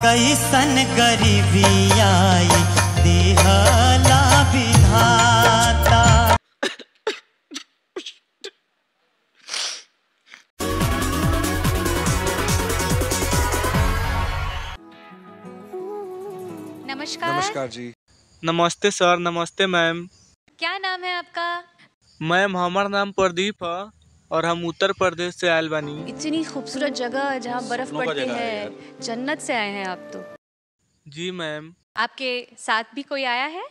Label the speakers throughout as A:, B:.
A: कैसन गरीबी आई दिहला विधाता
B: नमस्कार।
C: नमस्कार जी।
D: नमस्ते सर नमस्ते मैम।
B: क्या नाम है आपका?
D: मैम हमारा नाम प्रदीप है। और हम उत्तर प्रदेश से आयल बानी।
B: इतनी खूबसूरत जगह है जहाँ बर्फ़ पड़ती है जन्नत से आए हैं आप तो।
D: जी मैम।
B: आपके साथ भी कोई आया है?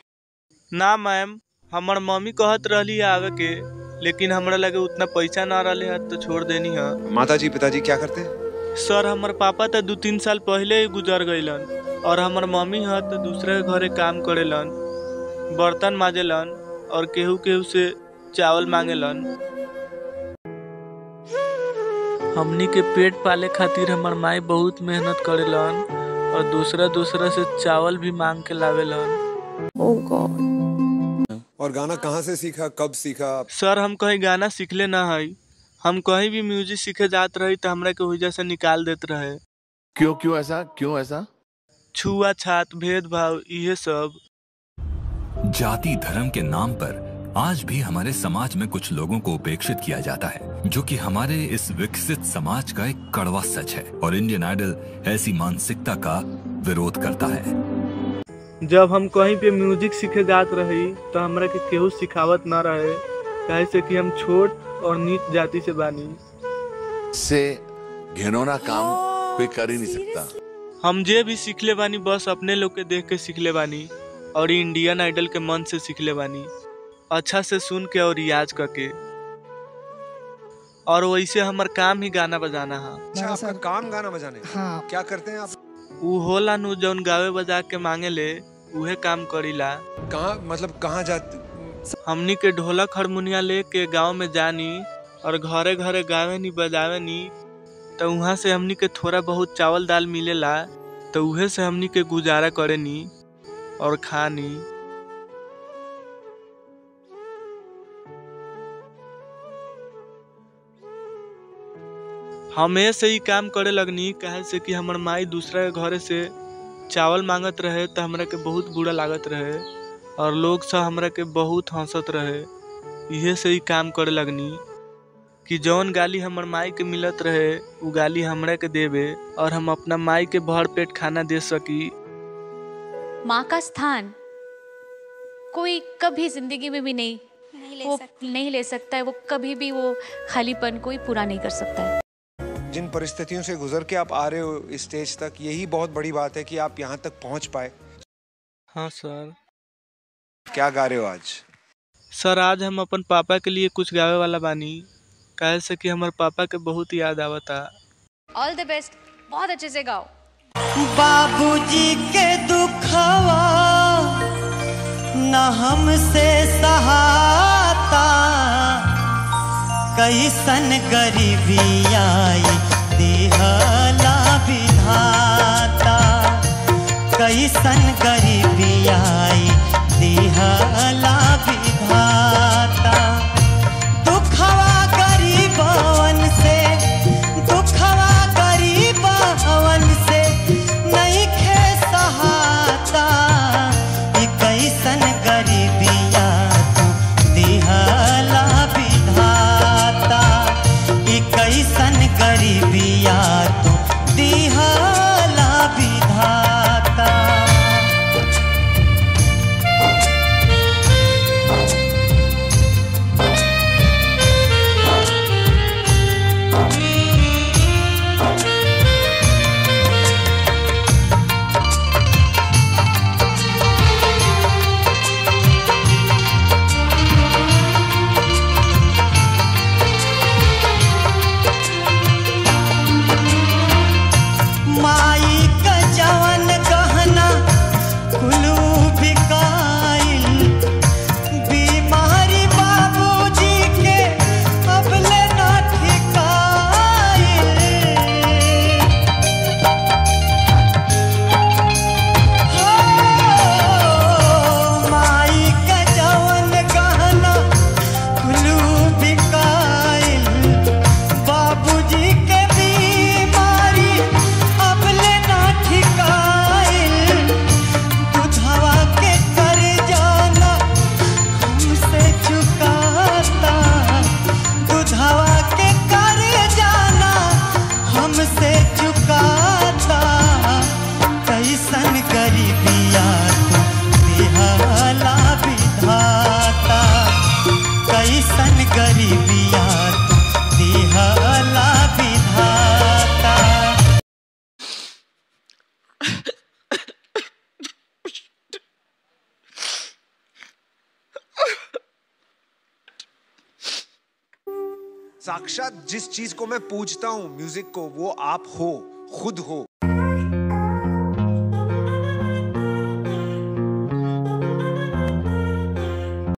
D: ना मैम। हमार मम्मी कहत रही है आवे के लेकिन हमारा लगे उतना पैसा ना रहले है तो छोड़ देनी है।
C: माता जी पिताजी क्या करते हैं?
D: सर हमार पापा तो दू तीन साल पहले ही गुजर गईलन और हमार मम्मी है तो दूसरे के घरे काम करेलन बर्तन माजेलन और केहू केहू से चावल मांगेलन। हमनी के पेट पाले खातिर हमार माई बहुत मेहनत करेलन और दूसरा दूसरा से चावल भी मांग के लावेलन।
C: और गाना कहाँ से सीखा? कब सीखा?
D: सर हम कहीं गाना सीखले ना है। हम कहीं भी म्यूज़िक सीखे जात रही तो हमरा के वजह से निकाल देत रहे।
E: क्यों क्यों ऐसा? क्यों ऐसा?
D: छुआ छात भेदभाव ये सब।
F: जाति धर्म के नाम पर आज भी हमारे समाज में कुछ लोगों को उपेक्षित किया जाता है जो कि हमारे इस विकसित समाज का एक कड़वा सच है और इंडियन आइडल ऐसी मानसिकता का विरोध करता है।
D: जब हम कहीं पे म्यूज़िक सीखे जात रही तो हमरा के केहू सिखावत ना रहे काहे से कि हम छोट और नीच जाति से बानी।
E: से घिनौना काम कोई कर ही नहीं सकता।
D: हम जे भी सीखले बानी बस अपने लोग के देख के सीखले बानी और इंडियन आइडल के मन से सीखले बानी। अच्छा से सुन के और रियाज करके और वैसे हमर काम ही गाना बजाना है।
C: अच्छा आपका काम गाना बजाने?
G: हाँ।
C: क्या करते हैं आप?
D: उ होला नु जौन गावे बजा के मांगे ले उहे काम करीला
C: कहाँ मतलब कहाँ जाते
D: हमनी के ढोलक हारमोनिया ले के गाँव में जानी और घरे घरे गावे नी बजावे नी तो वहाँ से हमनी के थोड़ा बहुत चावल दाल मिलेला तो उहे से हमनी के गुजारा करे नी और खानी। हमें से ही काम करे लगनी। काहे से कि हमर माई दूसरा के घरे से चावल मांगत रहे तो हमरा के बहुत बुरा लागत रहे और लोग सब हमरा के बहुत हंसत रहे। इहे से ही काम करे लगनी। कि जौन गाली हमर माई के मिलत रहे उ गाली हमरा के देवे और हम अपना माई के भर पेट खाना दे सकी।
B: माँ का स्थान कोई कभी ज़िंदगी में भी नहीं।
H: नहीं ले
B: वो
H: सकती।
B: नहीं ले सकता है वो कभी भी वो खालीपन कोई पूरा नहीं कर सकता है।
C: जिन परिस्थितियों से गुजर के आप आ रहे हो इस स्टेज तक यही बहुत बड़ी बात है कि आप यहाँ तक पहुँच पाए।
D: हाँ सर।
C: क्या गा रहे हो आज?
D: सर आज हम अपन पापा के लिए कुछ गावे वाला बानी। काहे से कि हमर पापा के बहुत याद आवता।
B: ऑल द बेस्ट बहुत अच्छे से गाओ।
A: बाबूजी के दुखवा न हमसे सहाता कैसन गरीबी आई देहला विधाता। कैसन
C: साक्षात जिस चीज़ को मैं पूछता हूँ म्यूज़िक को वो आप हो खुद हो।